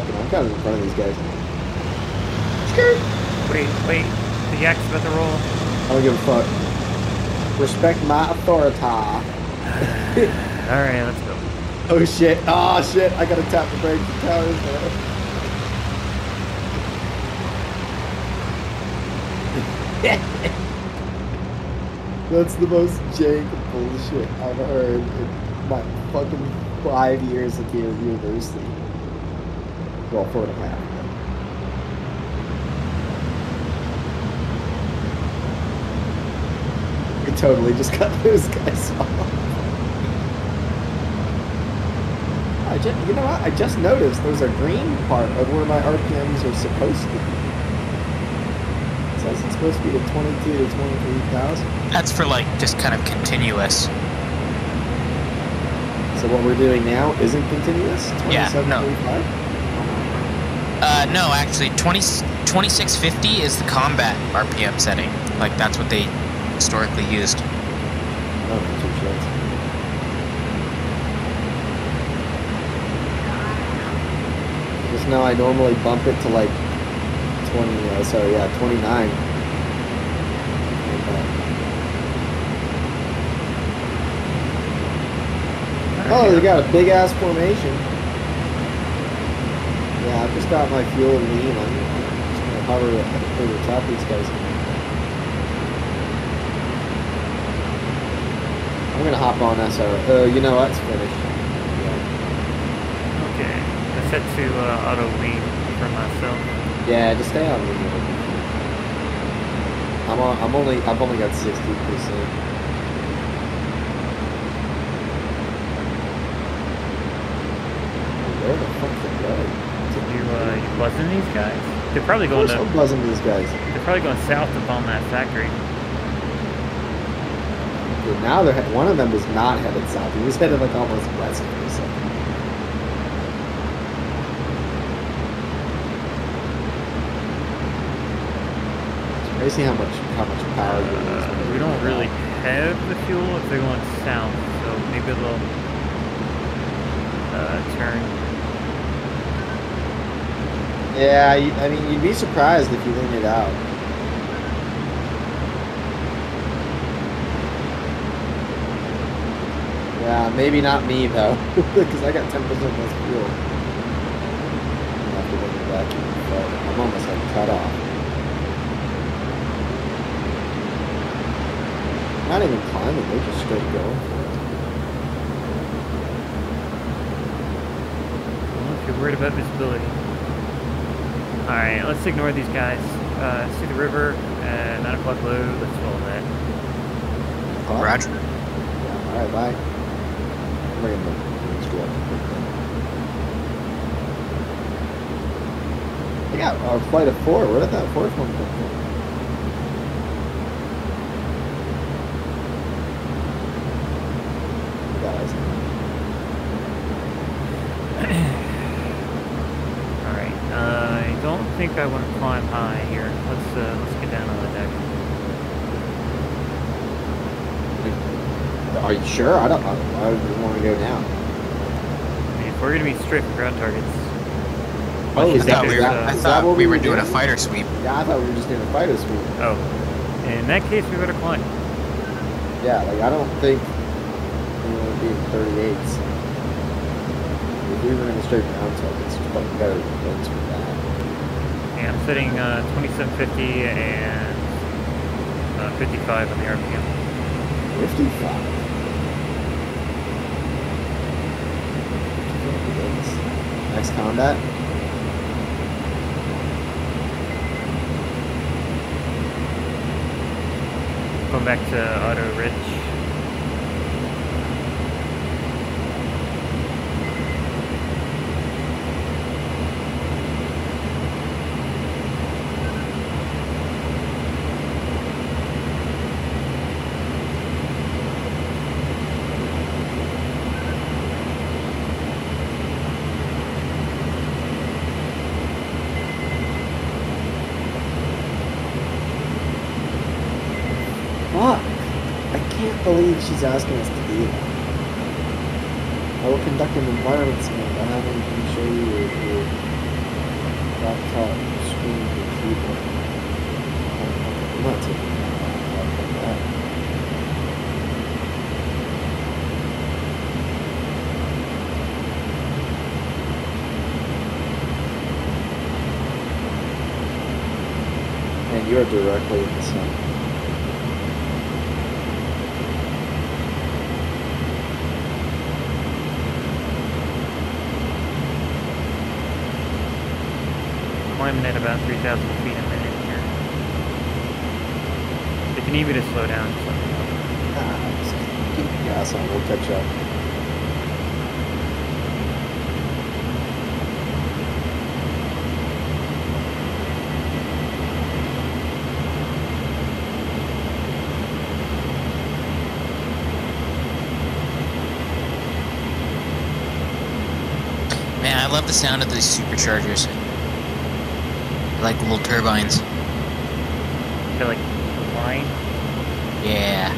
fucking, I'm kind of in front of these guys. Wait, wait. The yak's about to roll. I don't give a fuck. Respect my authority. Alright, let's go. Oh shit. Oh shit. I gotta tap the brake towers. That's the most jank bullshit I've heard in my fucking five years at the university. Well, four and a half. We totally just cut those guys off. I just, you know what? I just noticed there's a green part of where my RPMs are supposed to be. It says it's supposed to be the 22 to 23,000. That's for like just kind of continuous. So what we're doing now isn't continuous? Yeah, no. 27.35? Uh, no, actually, 20, 2650 is the combat RPM setting. Like that's what they historically used. Oh, two shits. Just now I normally bump it to like 20, uh, sorry, yeah, 29. Oh, they got a big ass formation. Yeah, I've just got my fuel and lean. I'm just gonna hover over the top of these guys. I'm gonna hop on SR. Uh, you know what? It's finished. Yeah. Okay. I set to uh, auto lean for myself. Yeah, just stay on lean. I'm on. I'm only. I've only got sixty percent. Where the fuck they go? You, uh, you buzzing these guys? They're probably going to. Buzzing these guys. They're probably going south to bomb that factory. Dude, now they're one of them is not headed south. He was headed like almost west for a second. It's crazy how much how much power. Uh, we don't really have the fuel if they're going south, so maybe they'll uh, turn. Yeah, I mean, you'd be surprised if you lean it out. Yeah, maybe not me though, because I got 10% less fuel. I'm have to that, but I'm almost like cut off. Not even climbing, they're just straight going. Well, if you're worried about visibility. Alright, let's ignore these guys. Uh, see the river at 9 o'clock low. Let's follow that. Huh? Roger. Yeah, alright, bye. I'm bringing the the screw up. They got our flight of four. Where did that fourth one come from? Guys. Alright, uh, I don't think I want to climb high here. Let's, uh, let's get down on the deck. Are you sure? I don't. I, I want to go down. I mean, if we're going to be straight for ground targets. Oh, is I think thought we were, uh, I is that what we we were were doing a fighter sweep. Yeah, I thought we were just doing a fighter sweep. Oh. In that case, we better climb. Yeah, like I don't think we want to be in 38s. If we were in a straight ground targets, it's probably better than those with that. Yeah, I'm setting uh, 2750 and uh, 55 on the RPM. 55. Nice combat. Going back to Auto Rich. asking us to do that. I will conduct an environment scan by having to show you your, your laptop screen and keyboard. I'm not taking that. And you're directly need me to slow down, just let me. Ah, just keep the gas on. We'll catch up. Man, I love the sound of these superchargers. Like little turbines. I feel like the line. Yeah.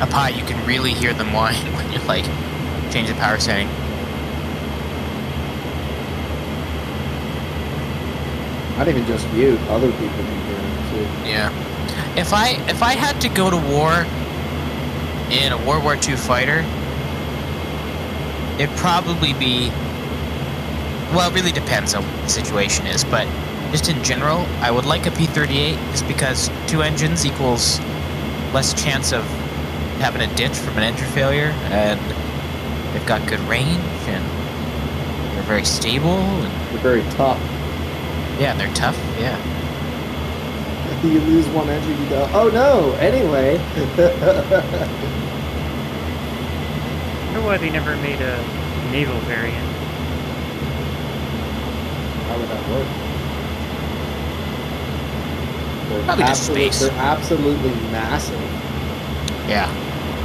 Up high, you can really hear them whine when you like change the power setting. Not even just you. Other people can hear it too. Yeah. If I if I had to go to war in a World War II fighter, it'd probably be well, it really depends on what the situation is, but just in general, I would like a P-38 just because two engines equals less chance of having a ditch from an engine failure, and they've got good range, and they're very stable, and They're very tough. yeah, they're tough. Yeah. If You lose one engine, you go, oh no! Anyway. I wonder why they never made a naval variant. How would that work? They're Probably just space. They're absolutely massive. Yeah.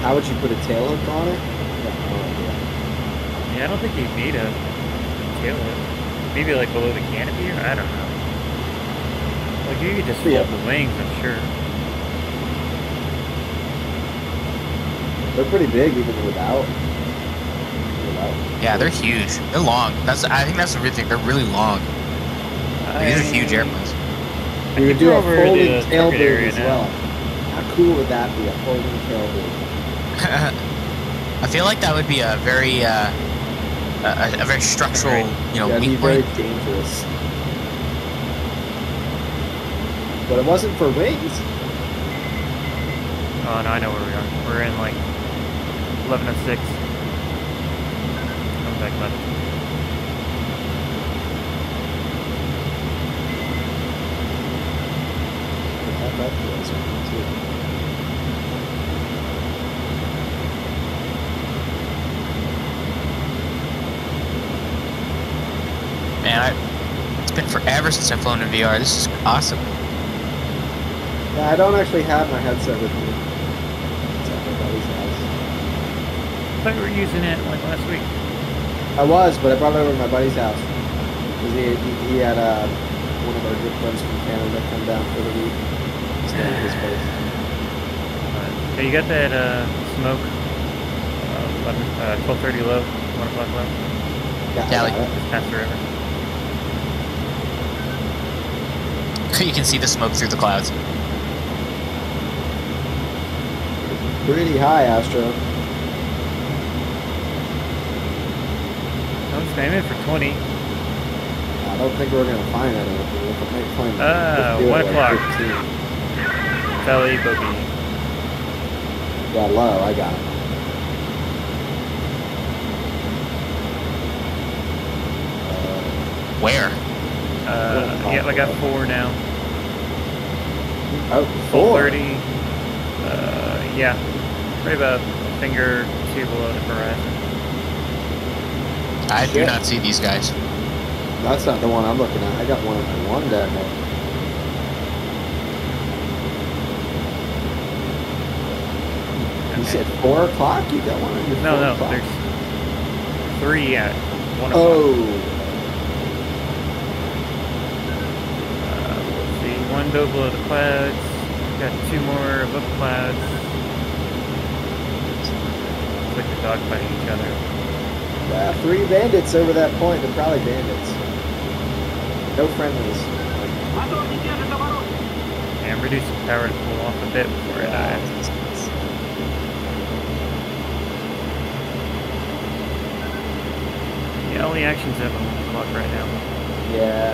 How would you put a tail hook on it? I have no idea. Yeah, I don't think they need a tail hook. Maybe like below the canopy, or I don't know. Like you could just Yeah. fold the wings, I'm sure. They're pretty big even without. without. Yeah, they're huge. They're long. That's I think that's the real thing. They're really long. Like, these are huge airplanes. We would do a over folding tail circuit boom area as now. well. How cool would that be? A folding tail boom. I feel like that would be a very uh, a, a very structural, you know, That'd be weak very point. dangerous. But it wasn't for wings. Oh no, I know where we are. We're in like eleven 1106. Come back left. That feels right, too. Man, I, it's been forever since I've flown in VR. This is awesome. Yeah, I don't actually have my headset with me. It's at my buddy's house. I thought we were using it like last week. I was, but I brought it over to my buddy's house. Cause he, he, he had uh, one of our good friends from Canada come down for the week. Stay at his place. But, hey, you got that uh, smoke? Uh, 11, uh, 12:30 low, 1 o'clock low. Yeah, I Yeah, like- got it. Just past the river. You can see the smoke through the clouds. Pretty high, Astro. I was aiming for 20. I don't think we're gonna find anything. We can make fun. Ah, let's do it one o'clock. 15. Valley Bogey. Yeah, low. I got it. Uh, Where? Uh, yeah, I got four now. oh, Full 30. Uh, yeah. Right about finger two below the horizon. I do not see these guys. That's not the one I'm looking at. I got one at one down there. You Okay. Said four o'clock? You got one at your No, four no, o'clock? there's three at one o'clock. Oh, Uh, let's see, one boat below the clouds. Got two more above the clouds. Looks like they're dogfighting each other. yeah, three bandits over that point. They're probably bandits. No friendlies. Yeah, I'm reducing power to pull off a bit before it dies. Only action's at 11 o'clock right now. Yeah.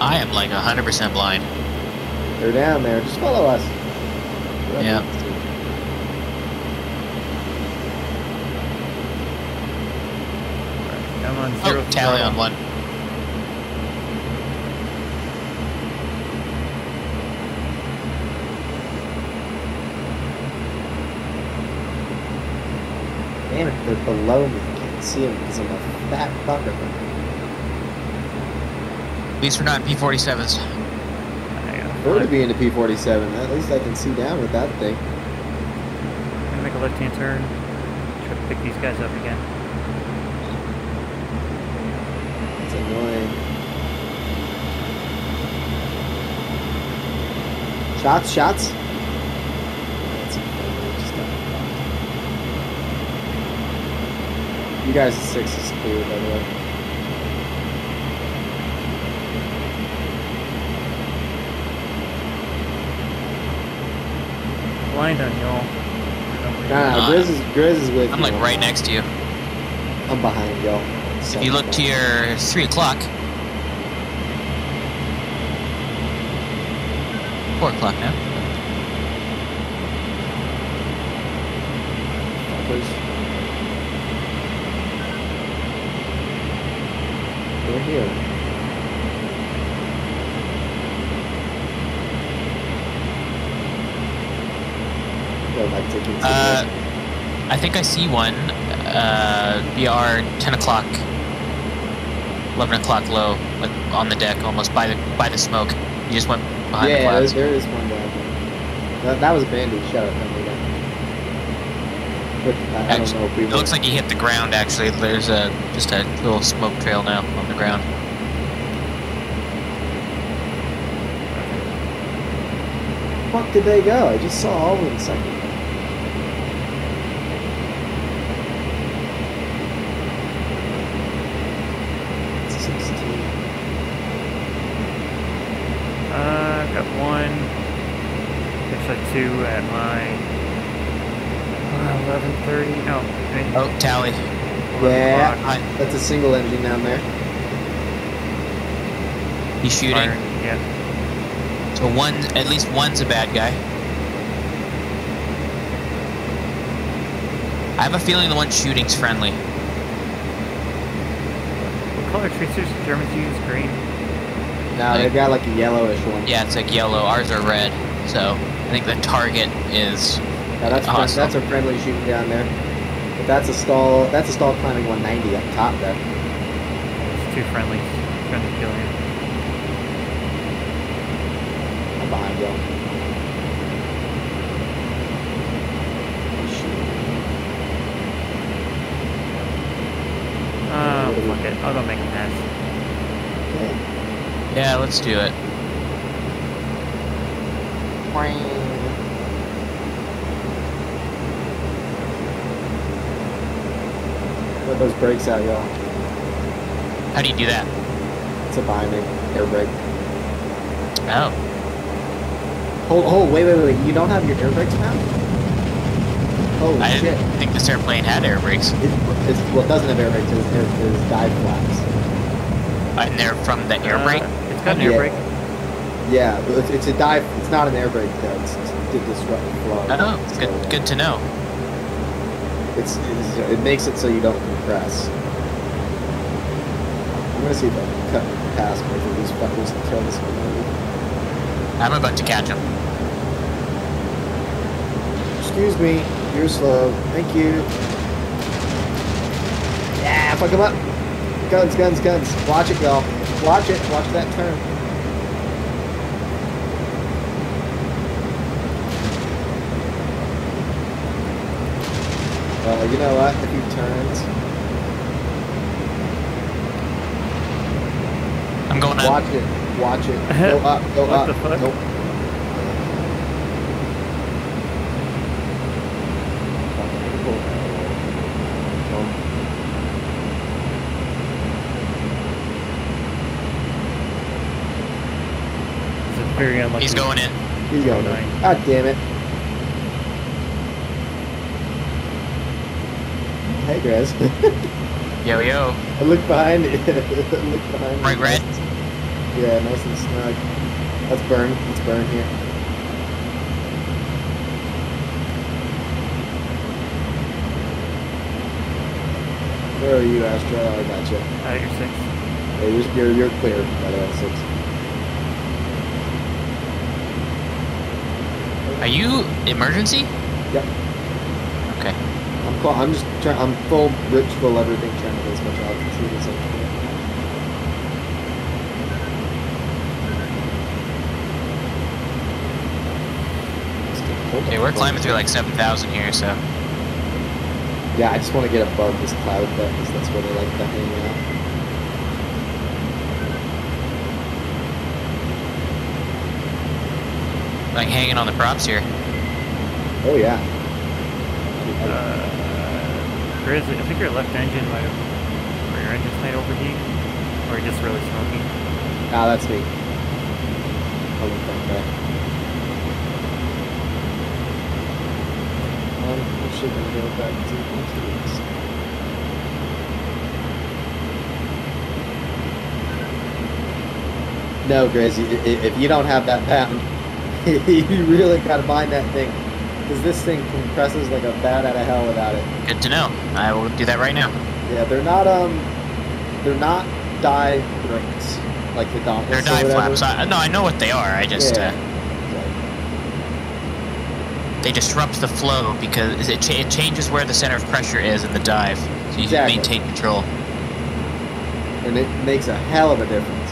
I am like 100% blind. They're down there. Just follow us. Yeah. Come on. Oh, tally on one. They're below me. I can't see them because I'm a fat fucker. At least we're not in P47s. Hang on. Prefer to be in the P47. At least I can see down with that thing. I'm gonna make a left-hand turn. Try to pick these guys up again. It's annoying. Shots, shots. That's just got fucked. You guys' six is clear, by the way. Blind on y'all. Nah, Grizz is Grizz is with I'm you. like right next to you. I'm behind y'all. If you look to your 3 o'clock. 4 o'clock now. Fuckers. We're here. Go like to continue. Uh, I think I see one. Uh, BR 10 o'clock, 11 o'clock low, like on the deck, almost by the by the smoke. You just went behind the yeah, there, clouds. there is one down there. That, that was Bandit. Shut up, don't do that. But I, I don't know if we It looks like he hit the ground. Actually, there's a just a little smoke trail now the ground. fuck did they go? I just saw all of them a second. It's 16. Uh, I've got one. Actually, two at my uh, 11:30. No, I Oh, tally. Yeah. o'clock. Hi. That's a single engine down there. He's shooting. Firing, Yeah. So one, at least one's a bad guy. I have a feeling the one shooting's friendly. What color tracers do Germans use? Green. No, Like- they've got like a yellowish one. Yeah, it's like yellow. Ours are red. So I think the target is Yeah, that's Awesome. that's a friendly shooting down there. But that's a stall. That's a stall climbing 190 up top there. It's two friendly. Trying to kill you. I'm. Oh, fuck it. I'll go make a pass. Okay. yeah. Let's do it. Put those brakes out, y'all. How do you do that? It's a binding air brake. Oh, Hold, hold, wait, wait, wait. You don't have your air brakes now? Holy I shit! didn't think this airplane had air brakes. It, it's, well, it doesn't have air brakes. It's, it's, it's dive flaps. And they're from the air Uh, brake. It's got an air Yeah. brake. Yeah, it's, it's a dive. It's not an air brake though. It's, it's to disrupt the flow. Oh, So good, good to know. It's, it's it makes it so you don't compress. I'm gonna see if I can cut past both of these fuckers and kill this one. I'm about to catch him. Excuse me, you're slow. Thank you. Yeah, fuck him up. Guns, guns, guns. Watch it, y'all. Watch it. Watch that turn. Well, you know what? If he turns, I'm going up. watch it. Watch it. Go up. Go What up. the fuck? Nope. Very unlucky. He's going in. He's going. in. God damn it. Hey, Grizz. Yo yo. I look behind it. I look behind Right you. red. Yeah, nice and snug. Let's burn. Let's burn here. Where are you, Astro? I got you. Uh, you're six. Yeah, you're, you're, you're clear, by the way, six. Are you emergency? Yep. Okay. I'm call, I'm just trying. I'm full, rich, full everything, trying to get as much altitude as I can. Just get pulled Okay, we're climbing through like 7,000 here, so. Yeah, I just want to get above this cloud because that's where they like to hang out. Like hanging on the props here. Oh yeah. Uh, Grizzly, I think your left engine might have, or your engines might overheat, or just really smoky. ah, that's me. I'll look that back. Um, I'm actually gonna go back to the continuous. No, Grizz, if you don't have that pound, you really gotta mind that thing. Because this thing compresses like a bat out of hell without it. Good to know. I will do that right now. Yeah, they're not um, they're not dive brakes like the They're Dauntless or dive flaps. I, no, I know what they are. I just Yeah. uh, they disrupt the flow because it, cha- it changes where the center of pressure is in the dive, so you Exactly. maintain control. and it makes a hell of a difference.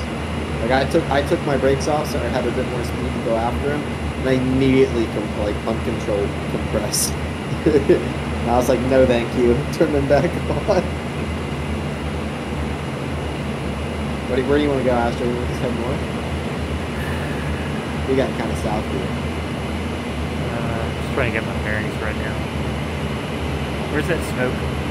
Like I took I took my brakes off so I had a bit more speed to go after him, and I immediately com- like uncontrolled compressed. and I was like, no, thank you. Turn them back on. Do, where do you want to go, Astro? You want to head north? We got kind of south here. Uh, just trying to get my bearings right now. Where's that smoke?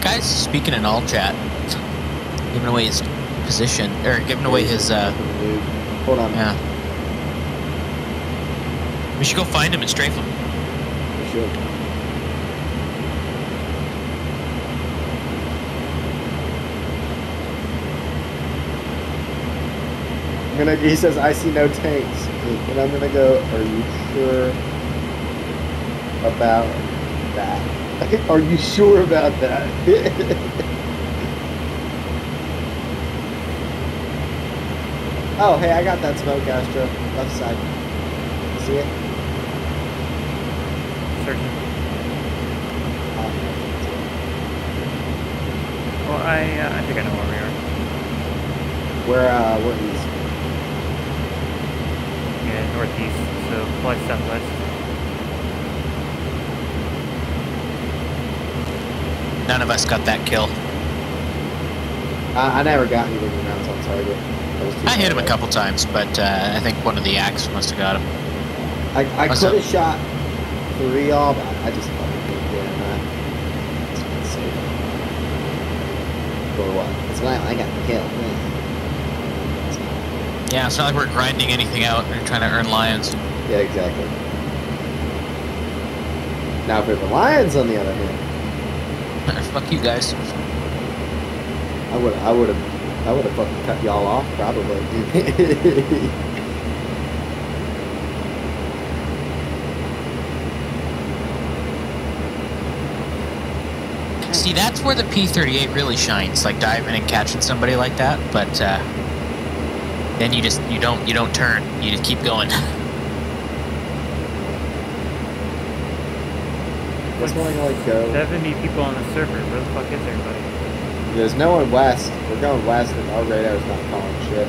Guy's speaking in all chat, giving away his position or giving away his. uh Hold on. Yeah. We should go find him and strafe him. We should. I'm gonna. He says, "I see no tanks," and I'm gonna go. Are you sure about that? Are you sure about that? oh, hey, I got that smoke, Astro. Left side. See it? Certain. Oh, Well, I uh, I think I know where we are. Where, uh, where he's. Yeah, northeast. So fly southwest. None of us got that kill. I, I never got any rounds on target. I, was too I hit him a couple times, but uh, I think one of the axe must have got him. I, I could have shot three all, but I just fucking didn't get him. It's been safe. For what? It's not I got the kill. Yeah. It's not- Yeah, it's not like we're grinding anything out and trying to earn lions. Yeah, exactly. Now, for the lions, on the other hand, Fuck you guys. I would, I would have, I would have fucking cut y'all off probably. See, that's where the P38 really shines, like diving and catching somebody like that. But uh, then you just you don't you don't turn. You just keep going. Just want to like go. 70 people on the server. Where the fuck is everybody? There's no one west. We're going west, and our radar's not calling shit.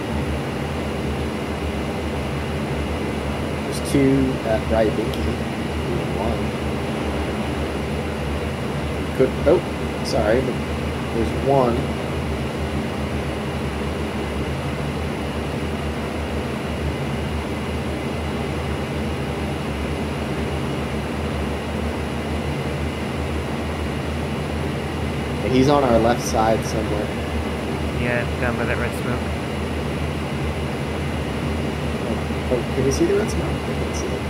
There's two at right Binky. One. Could. Oh, sorry. But there's one. He's on our left side somewhere. Yeah, down by that red smoke. Oh, oh can you see the red smoke? I can see it.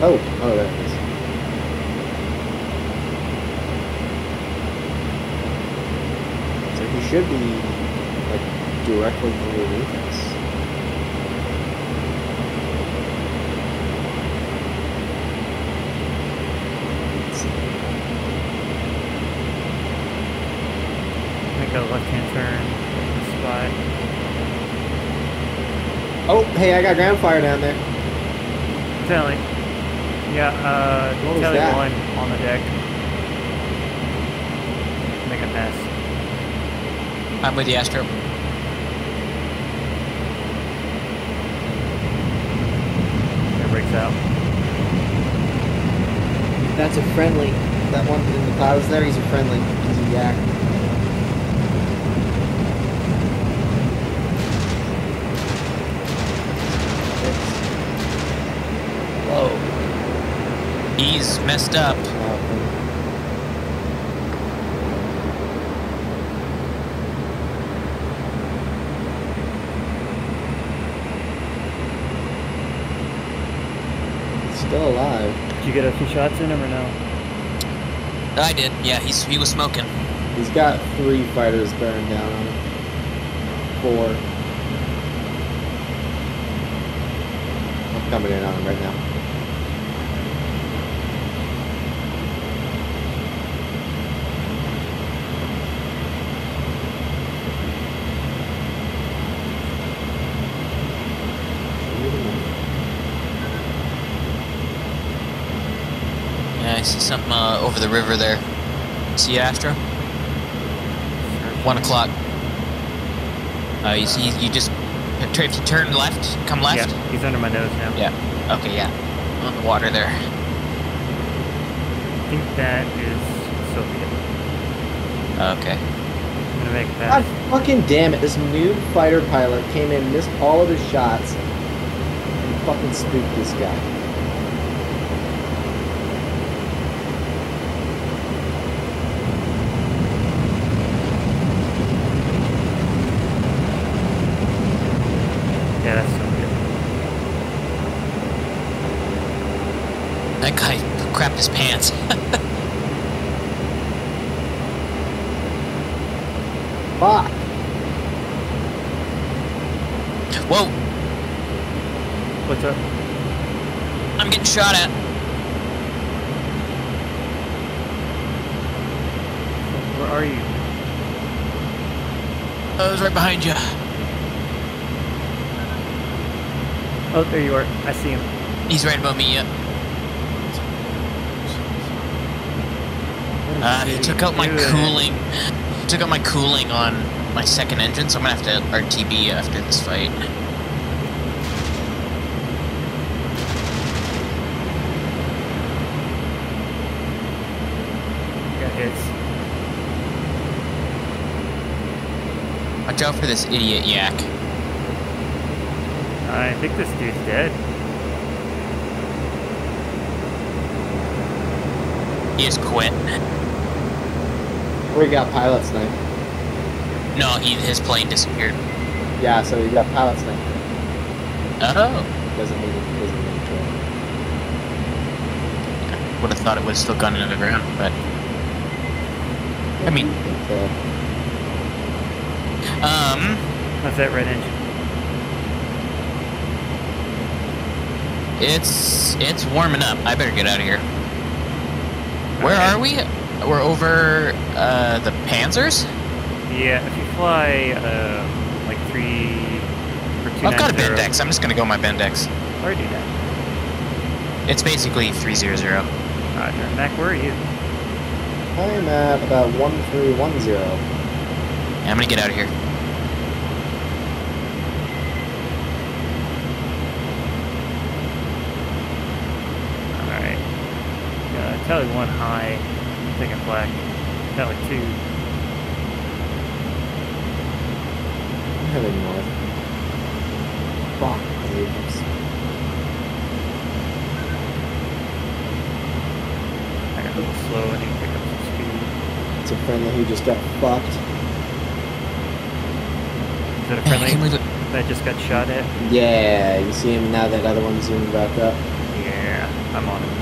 Oh, hey, I got ground fire down there. Tele. Yeah, uh, What was that? one on the deck. Make a pass. I'm with the Astro. It breaks out. That's a friendly. That one in the clouds there, he's a friendly. He's a yak. Whoa. He's messed up. Still alive. Did you get a few shots in him or no? I did. Yeah, he's he was smoking. He's got three fighters bearing down on him. Four. I'm coming in on him right now. Something uh, over the river there. See it, Astro? One o'clock. Uh, you see, you just if you turn left, come left. Yeah, he's under my nose now. Yeah. Okay, yeah. On the water there. I think that is Soviet. Okay. I'm gonna make a God fucking damn it, this new fighter pilot came in, missed all of his shots, and fucking spooked this guy. Yeah, that's Soviet. That guy crapped his pants. Fuck! Whoa! What's up? I'm getting shot at. Where are you? I was right behind you. Oh, there you are. I see him. He's right above me. Yeah. Uh, he took out my cooling. Took out my cooling on my second engine, so I'm gonna have to RTB after this fight. Got hits. Watch out for this idiot yak. I think this dude's dead. He just quit. We got pilot snipe. No, he, his plane disappeared. Yeah, so we got pilot snipe. Oh. Doesn't mean it doesn't mean it. Would have thought it was still gunning to the ground, but I mean- uh, um, How's that red engine? it's it's warming up. I better get out of here. Where Alright. are we? We're over uh, the Panzers. Yeah, if you fly uh, like three or two. I've got a Bendix. I'm just gonna go my Bendix. Already do that. It's basically 300. Roger. Mack, where are you? I'm at about 1310. Yeah, I'm gonna get out of here. Alright. Tally 1 high. Taking flag. Probably 2. I'm heading north. Fuck. Abrams. I got a little slow. I need to pick up some speed. It's a friendly who just got fucked. Is that a Man, friendly can't that just got shot at? Yeah, you see him now. That other one's zooming back up. Yeah, I'm on it.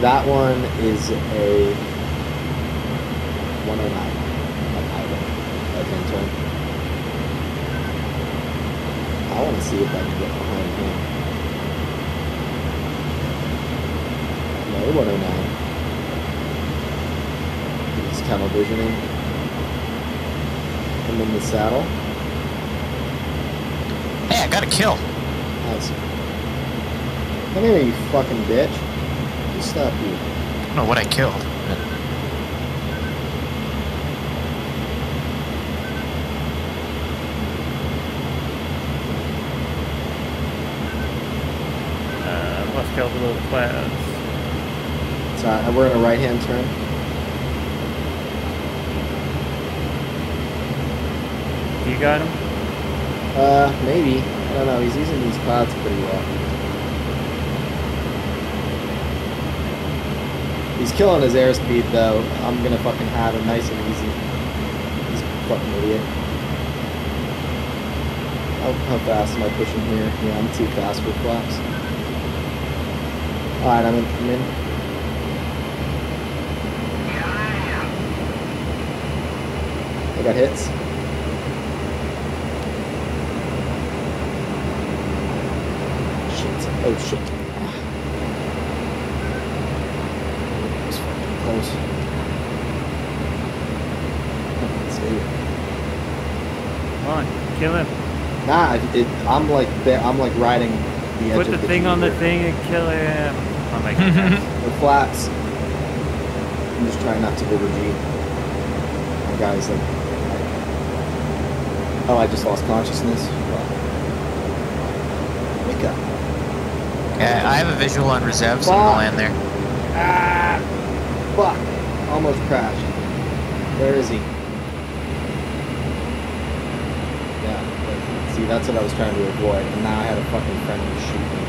That one is a 109 on highway. Hand turn. I want to see if I can get behind him. No, 109. He's tunnel visioning. I'm in the saddle. Hey, I got a kill. Nice. Come here, you fucking bitch. Who stopped you? I don't know what I killed. but- Uh, lost trail below the clouds. Sorry, we're in a right hand turn. You got him? Uh, maybe. I don't know. He's using these clouds pretty well. He's killing his airspeed though. I'm gonna fucking have him nice and easy. He's a fucking idiot. How, how fast am I pushing here? Yeah, I'm too fast for flaps. Alright, I'm in. I'm in. I got hits. Shit. Oh shit. Ah. That was fucking close. Let's see. Come on, kill him. Nah, it, it, I'm like I'm like riding the edge Put of the thing on the thing and kill him. Oh my goodness. The flaps. I'm just trying not to overheat. My guy's like. Oh, I just lost consciousness. Wake up. Yeah, I have a visual on reserves on Fuck. the land there. Ah! Fuck! Almost crashed. Where is he? Yeah. but- See, that's what I was trying to avoid, and now I had a fucking friend who shoot me.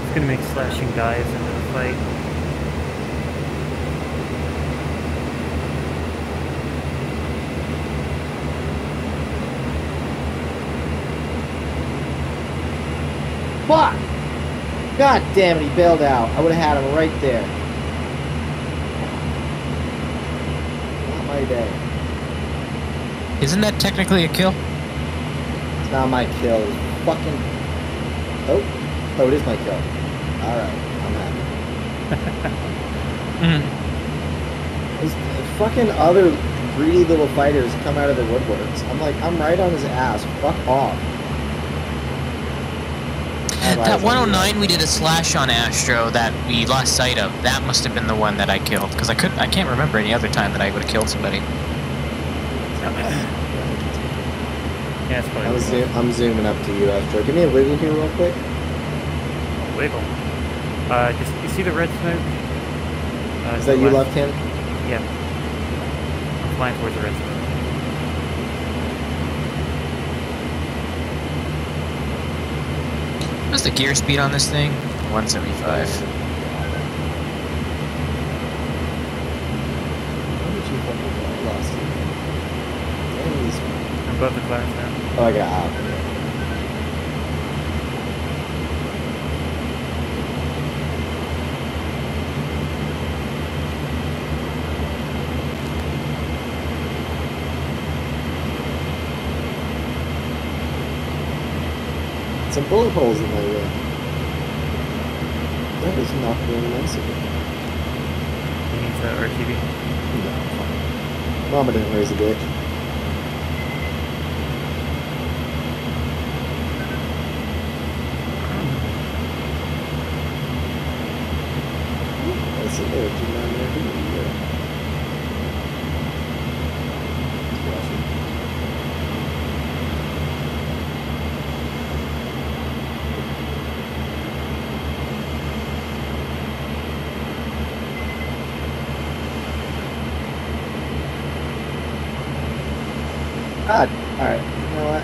It's gonna make slashing dives into the fight. Fuck! God damn it, he bailed out. I would have had him right there. Not my day. Isn't that technically a kill? It's not my kill. It's fucking. Oh, oh, it is my kill. All right, I'm happy. Mm. These fucking other greedy little fighters come out of the woodworks. I'm like, I'm right on his ass. Fuck off. That 109 we did a slash on Astro that we lost sight of. That must have been the one that I killed because I could I can't remember any other time that I would have killed somebody. Yeah, it's probably I'm, a zoom, I'm zooming up to you, Astro. Give me a wiggle here, real quick. wiggle. Uh, just you see the red smoke? Uh, Is that you left? left hand? Yeah. I'm flying towards the red smoke. What's the gear speed on this thing? 175. How did you fucking get lost? Damn these- I'm above the clouds now. Oh, I got out. Some bullet holes in my way. That is not very nice of you. He needs the RTB. No. Mama didn't raise a bitch. Hmm. That's a little too down there. Who are you? Watching. God. All right. You know what?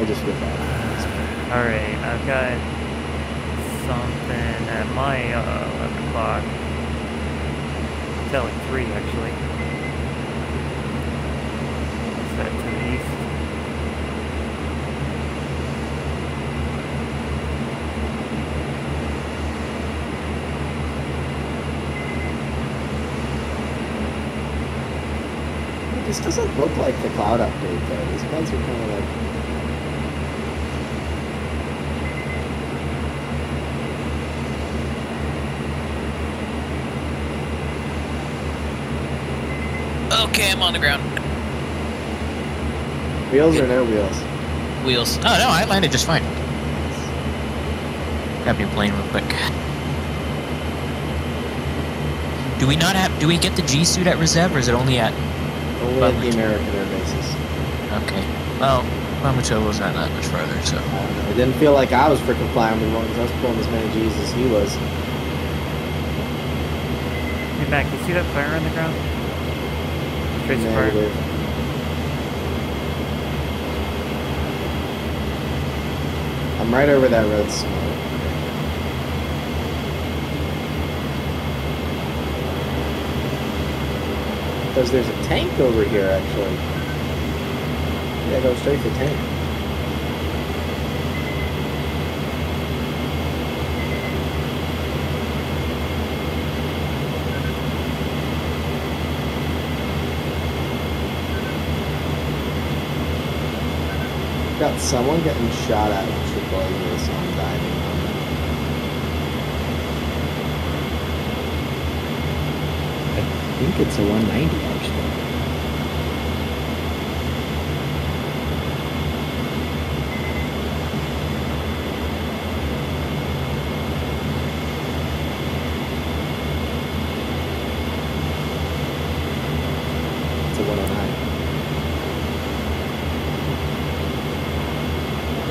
I just feel bad. All right, I've got something at my uh, 11 o'clock. It's like 3 actually. What's that to the east? This doesn't look like the cloud update though. These clouds are kind of like. Okay, I'm on the ground. Wheels or no wheels? Wheels. Oh no, I landed just fine. Grab new plane real quick. Do we not have? Do we get the G suit at Reserve, or is it only at? Only at the American Air bases. Okay. Well, Mamatovo's not that much further, so. I. It didn't feel like I was freaking flying with one because I was pulling as many G's as he was. Hey, Mack, you see that fire on the ground? Trace of fire. I'm right over that red smoke. Because there's a tank over here, actually. Yeah, go straight for tank. Got someone getting shot at in triple A so I'm diving on them. I think it's a 190 horsepower. It's a 109.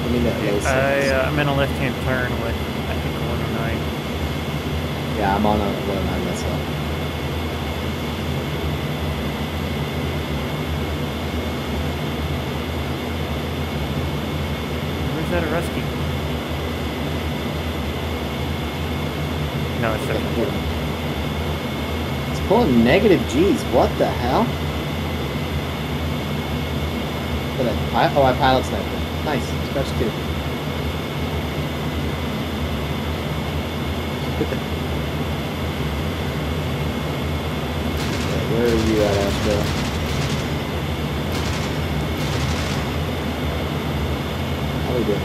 I mean, that low I, six. uh, I'm in a left-hand turn with, I think, a 109. Yeah, I'm on a 109 myself. Where's that a Rusky? No, it's a Negative G's. What the hell? That. I, oh, I pilot sniped it. Nice. Scratch two. Where are you at, Astro? How are we doing?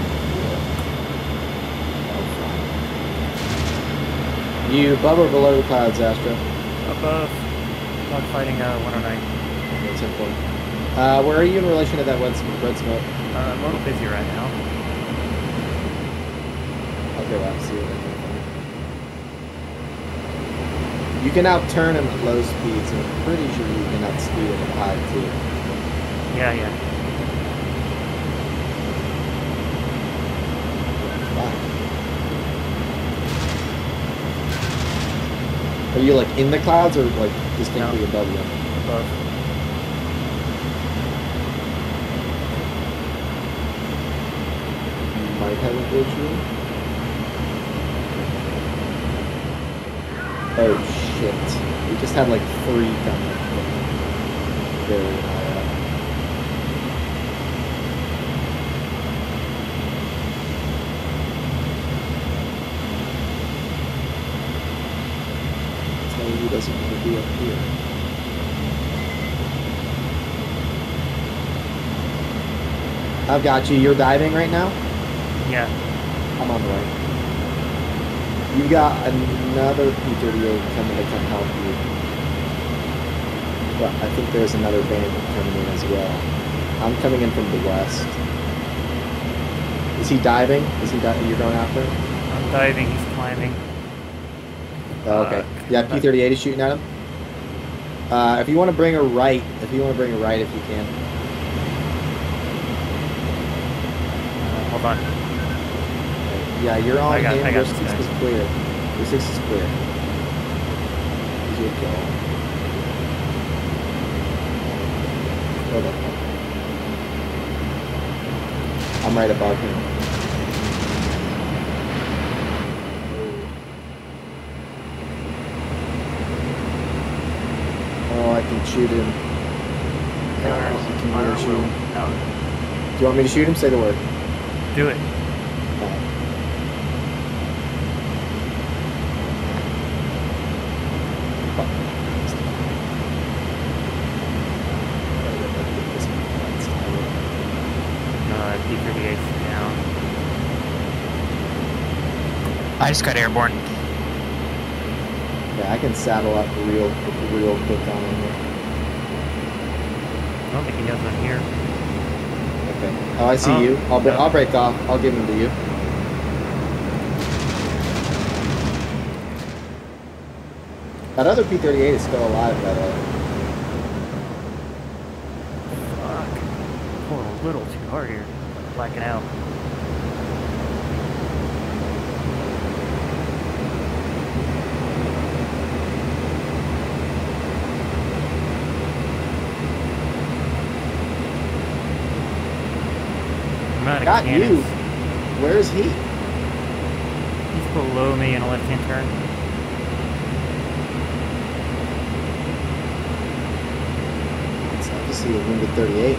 Oh. You above or below the clouds, Astro? Above. Dog fighting uh, 109. That's important. Uh, where are you in relation to that red, red smoke? Uh, I'm a little busy right now. I'll go out and see what I can. You can outturn him at low speeds, and I'm pretty sure you can outspeed him at high too. Yeah, yeah. Are you like in the clouds or like distinctly No. above them? Above. You might have a visual. Oh shit. We just had like three coming. Very high up. Tell you he doesn't want to be up here. I've got you. You're diving right now? Yeah. I'm on the right. You got another P38 coming to come help you. But I think there's another bandit coming in as well. I'm coming in from the west. Is he diving? Is he diving? You're going after him? I'm diving, he's climbing. Oh, okay. Yeah, P38 is shooting at him. Uh, if you want to bring a right, if you want to bring a right, if you can. Uh, hold on. Yeah, you're on I got- him. I got Distance this is clear. Six is clear. Kill. Where the fuck? I'm right above him. Oh, I can shoot him. I can really shoot him. Do you want me to shoot him? Say the word. Do it. Alright. Fuck. Uh, P-38's down. I just got airborne. Yeah, I can saddle up real, real quick on him. Don't think he knows I'm here. Okay. Oh, I see Oh, you. I'll, be. I'll break off. I'll give him to you. That other P-38 is still alive, by the way. Fuck. Pulling a little too hard here. Blacking out. I'm out of Got you. Where is he? He's below me in a left-hand turn. It's obviously a wounded 38.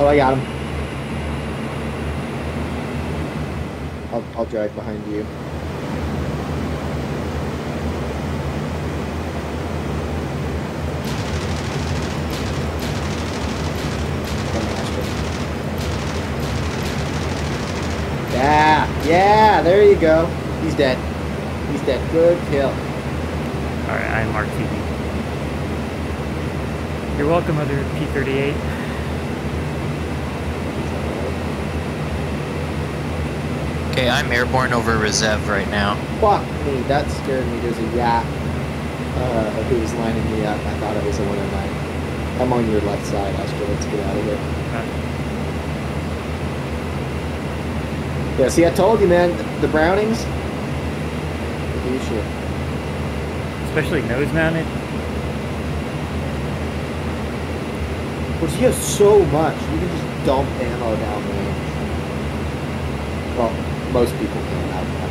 Oh, I got him. I'll, I'll drive behind you. Yeah, yeah, there you go. He's dead. He's dead. Good kill. Alright, I'm RTB. You're welcome, other P-38. Okay, I'm airborne over Reserve right now. Fuck me, that scared me. There's a yak uh, who was lining me up. I thought it was a one of mine. I'm on your left side, Astro. Let's get out of here. Yeah, see, I told you, man. The, the Brownings. Especially nose-mounted. Which you have so much. You can just dump ammo down range. Well, most people can. I, I,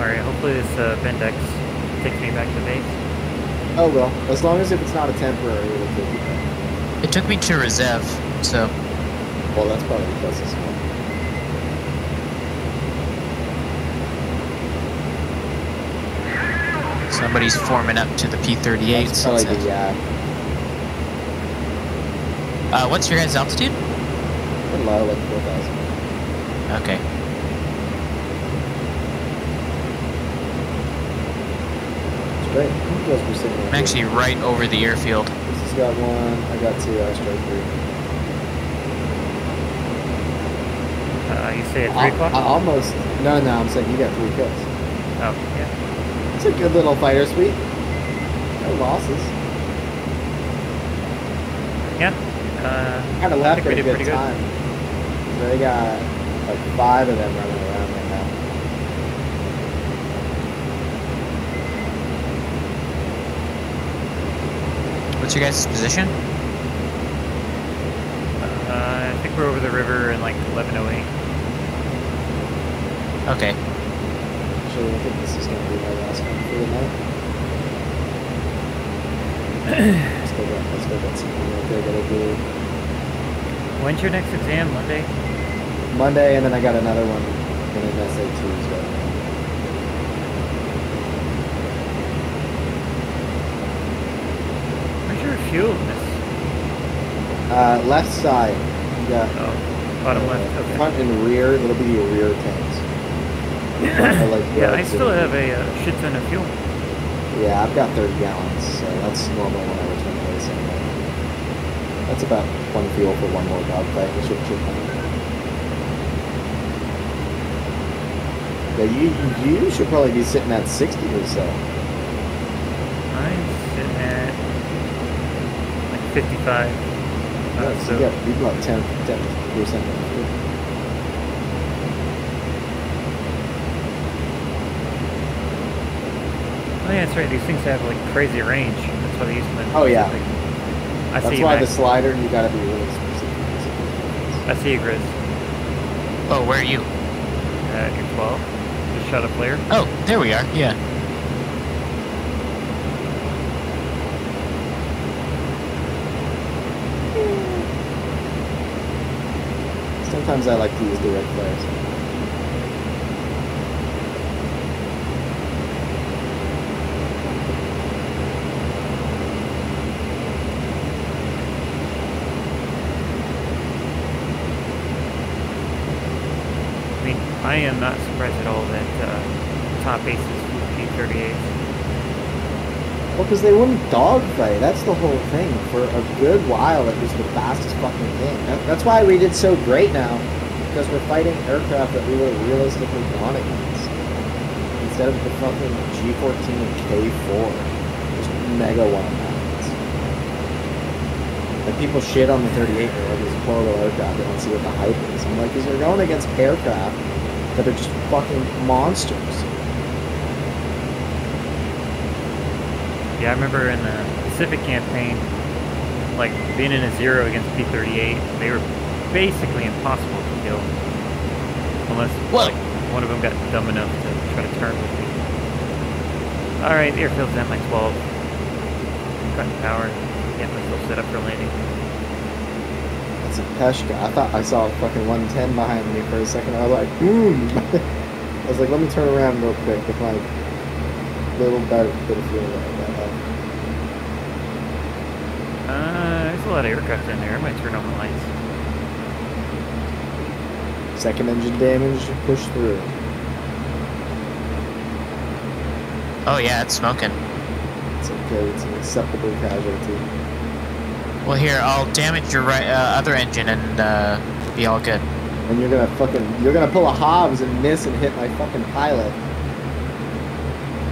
Alright, hopefully this uh, Bendix takes me back to base. oh well, as long as if it's not a temporary, it'll take you back. It took me to Reserve, so Well, that's probably the closest one. somebody's forming up to the P-38. That's probably the yak. Uh, what's your guys' altitude? Pretty low, like 4,000. Okay. It's great. Who goes for sitting I'm actually right over the airfield. This has got one. I got two. I strike three. Uh, you say at 3 I, o'clock? I almost. No, no. I'm saying you got three kills. oh, yeah. It's a good little fighter suite. No losses. Yeah. Uh, Kind of I left think we at a did good pretty good. time. So they got like five of them running around right now. What's your guys' position? Uh, I think we're over the river in like 1108. Okay. Actually, I think this is going to be my last one for the night. still got, I still got some homework I gotta do. When's your next exam? Monday? Monday, and then I got another one in an SAT as well. Where's your fuel in this? Uh, left side. You got Oh, bottom uh, left. Okay. front and rear. It'll be your rear tanks. Like yeah, I still have a uh, shit ton of fuel. Yeah, I've got 30 gallons, so that's normal when I return to base anyway. That's about one fuel for one more dogfight. We should chip. Yeah, you you should probably be sitting at 60 or so. I'm sitting at like 55. Uh, Yeah, so so you got you got 10 percent. Oh yeah, that's right. These things have like crazy range. That's why they use them. in Oh, yeah. specific- I That's see you, why the slider you got to be really specific. I see you, Grizz. Oh, where are you? Uh, you're 12. Just shot a player. Oh, there we are. Yeah. Sometimes I like to use direct flares. I mean, I am not surprised at all that uh, top aces flew P-38s. Well, because they wouldn't dogfight. That's the whole thing. For a good while, it was the fastest fucking thing. That, that's why we did so great now. Because we're fighting aircraft that we have realistically gone against. Instead of the fucking G-14 and K-4. Just mega one mountains. And people shit on the 38 they're like, it's a horrible aircraft. They don't see what the hype is. I'm like, because you're going against aircraft that are just fucking monsters. Yeah, I remember in the Pacific campaign, like being in a zero against P-38, they were basically impossible to kill, unless Well- like one of them got dumb enough to try to turn with me. All right, the airfield's at my 12. Cutting power. Get myself set up for landing. That's a Peshka. I thought I saw a fucking 110 behind me for a second. I was like, boom. Hmm. I was like, let me turn around real quick with my little better bit of fuel that I have. Uh, there's a lot of aircraft in there. I might turn on the lights. Second engine damage, push through. Oh yeah, it's smoking. It's okay. It's an acceptable casualty. Well, here I'll damage your right uh, other engine and uh, be all good. And you're gonna fucking, you're gonna pull a Hobbs and miss and hit my fucking pilot.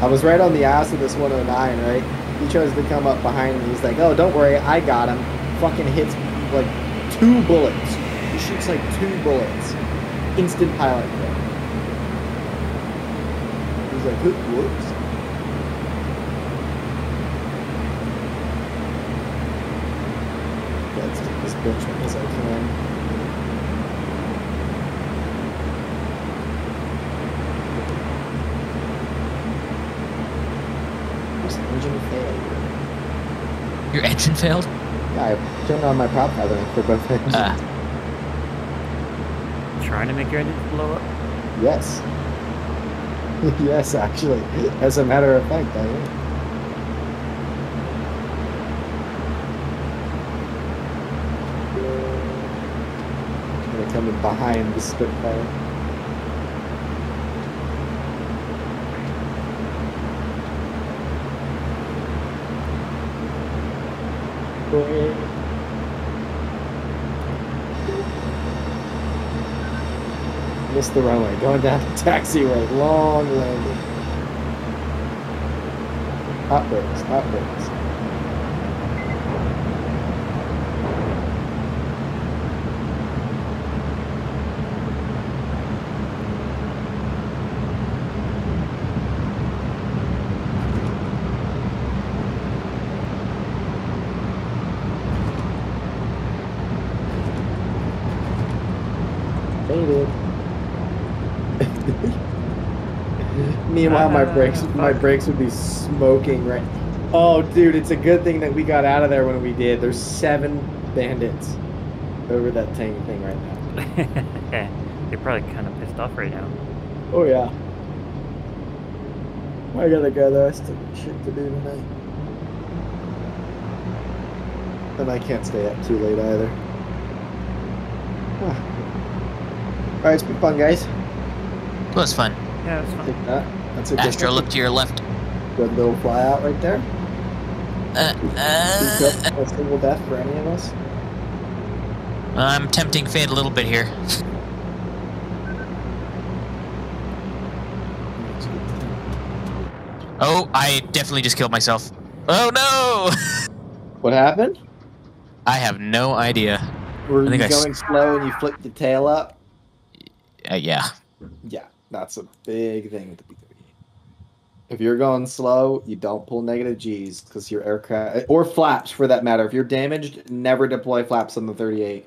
I was right on the ass of this 109, right? He chose to come up behind me. He's like, oh, don't worry, I got him. Fucking hits like two bullets. He shoots like two bullets. Instant pilot kill. He's like, "Who- whoops. Let's get this bitch as I can. The engine failure? Your engine failed? Yeah, I turned on my prop feathering for both engines. Uh, Trying to make your engine blow up. Yes. yes, actually. As a matter of fact, I am. Gonna come behind the Spitfire. Missed the runway. Going down the taxiway. Long landing. Hot brakes. Hot brakes. Made it. Meanwhile, my brakes my brakes would be smoking right. Oh, dude, it's a good thing that we got out of there when we did. There's seven bandits over that tank thing right now. They're probably kind of pissed off right now. Oh yeah. I gotta go though. I still got shit to do tonight. And I can't stay up too late either. All right, it's been fun, guys. it was fun. Yeah, it's fine. Take that. That's a Astro, look to your left. good little fly out right there. Uh, uh, a single death for any of us? I'm tempting fate a little bit here. Oh, I definitely just killed myself. Oh no! What happened? I have no idea. Were I you think I going slow and you flipped the tail up? Uh, yeah. Yeah, that's a big thing with the P-38. If you're going slow, you don't pull negative G's because your aircraft or flaps for that matter. If you're damaged, never deploy flaps on the 38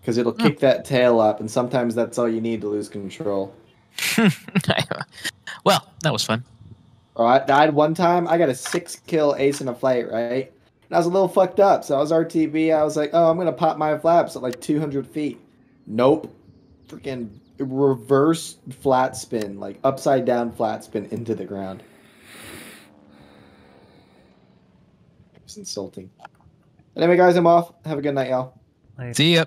because it'll Hmm. kick that tail up, and sometimes that's all you need to lose control. well, that was fun. Or I died one time. I got a six kill ace in a flight, right? And I was a little fucked up. So I was RTB. I was like, oh, I'm gonna pop my flaps at like 200 feet. Nope. Freaking reverse flat spin, like upside down flat spin into the ground. It's insulting. Anyway, guys, I'm off. Have a good night, y'all. Like, See ya.